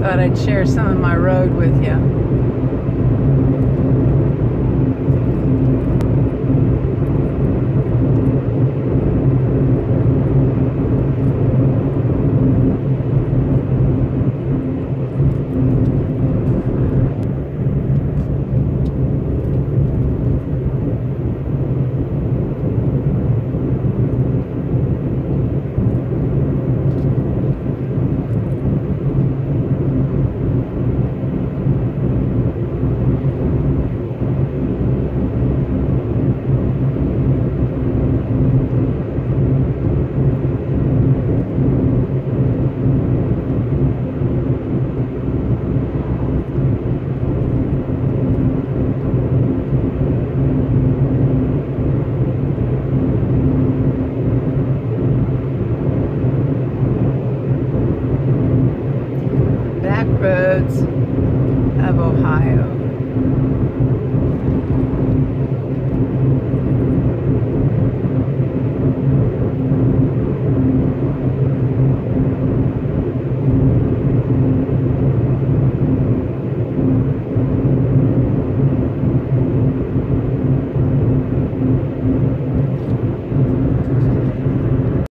thought I'd share some of my road with you. Roads of Ohio.